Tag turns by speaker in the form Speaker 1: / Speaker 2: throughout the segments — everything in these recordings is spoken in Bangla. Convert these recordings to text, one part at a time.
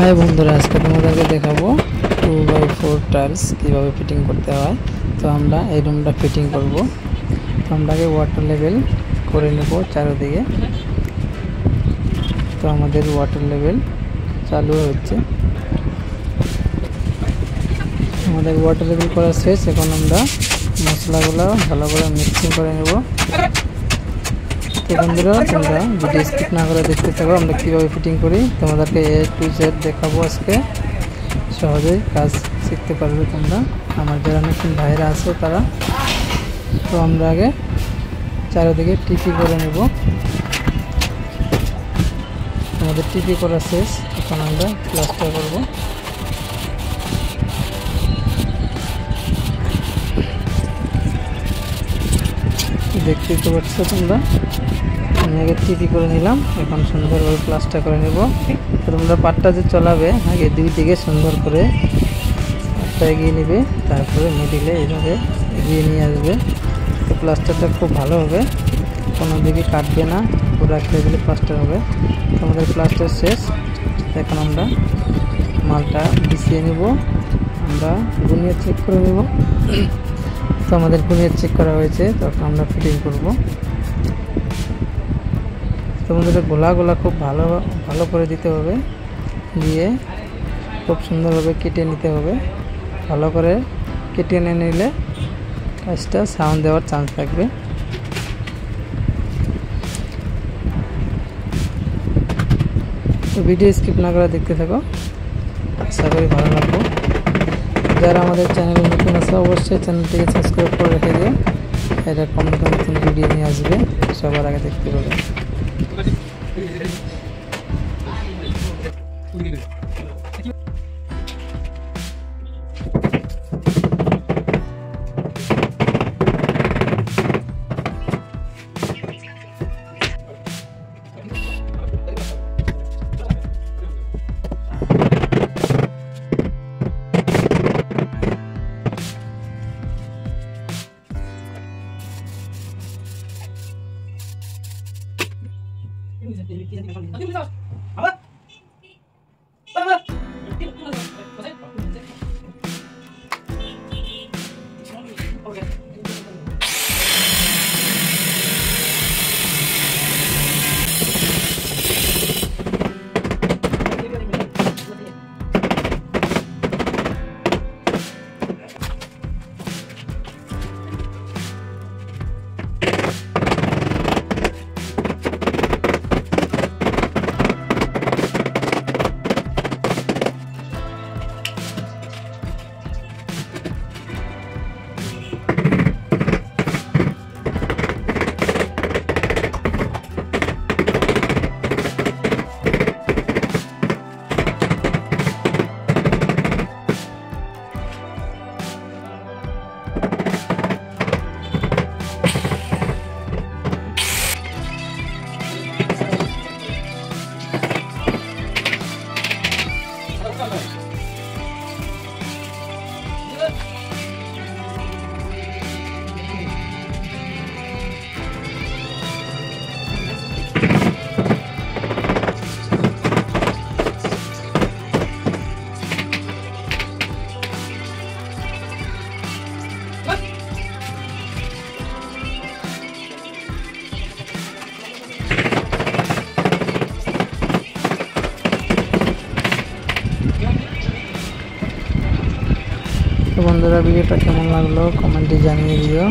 Speaker 1: হাই বন্ধুরা, আজকে তোমাদেরকে দেখাবো টু বাই ফোর টাইলস কীভাবে ফিটিং করতে হয়। তো আমরা এই রুমটা ফিটিং করব। তো আমরা ওয়াটার লেভেল করে নেব চারিদিকে। তো আমাদের ওয়াটার লেভেল চালু হচ্ছে। আমাদের ওয়াটার লেভেল করা শেষ, এখন আমরা মশলাগুলো ভালো করে মিক্সিং করে নেব। তো বন্ধুরা, তোমরা ভিডিও স্কিপ না করে দেখতে থাকো, আমরা কীভাবে ফিটিং করি, তোমাদেরকে এ টু জেড দেখাবো আজকে। সহজেই কাজ শিখতে পারবে তোমরা। আমার যারা নতুন ভাইরা আছে তারা। তো আমরা আগে চারিদিকে টিপি করে নেব। আমাদের টিপি করা শেষ। এখন আমরা প্লাস্টার করব। দেখতেই তো পাচ্ছ তোমরা। আমি আগে করে নিলাম, এখন সুন্দরভাবে প্লাস্টার করে নেব। তো তোমরা পাটটা যে চলাবে, আগে দুই দিকে সুন্দর করে পাটটা এগিয়ে নেবে, তারপরে মিডিলে এইভাবে এগিয়ে নিয়ে আসবে। তো প্লাস্টারটা খুব ভালো হবে, কোনো দিকে কাটবে না, পুরো এক লেভেলে প্লাস্টার হবে। আমাদের প্লাস্টার শেষ। এখন আমরা মালটা বিছিয়ে নেব, আমরা গুনিয়ে চেক করে নেব। তো আমাদের গুনিয়ে চেক করা হয়েছে তখন আমরা ফিটিং করব। তোমাদের গোলা গোলা খুব ভালো ভালো করে দিতে হবে, দিয়ে খুব সুন্দরভাবে কেটে নিতে হবে। ভালো করে কেটে নিয়ে নিলে কাজটা সাউন্ড দেওয়ার চান্স থাকবে। তো ভিডিও স্কিপ না করে দেখতে থাকো। আশা করি ভালো লাগবো। যারা আমাদের চ্যানেলে নতুন আছে, অবশ্যই চ্যানেলটিকে সাবস্ক্রাইব করে রেখে দিয়ে এটা কম নতুন ভিডিও নিয়ে আসবে, সবার আগে দেখতে 又一次 bisa jadi Ricky? colors. তো বন্ধুরা, ভিডিওটা কেমন লাগল কমেন্টে জানিয়ে দিও।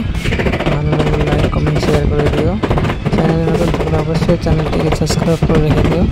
Speaker 1: ভালো লাগলে লাইক কমেন্ট শেয়ার করে দিও। চ্যানেলে নতুন অবশ্যই চ্যানেলটিকে সাবস্ক্রাইব করে রেখে দিও।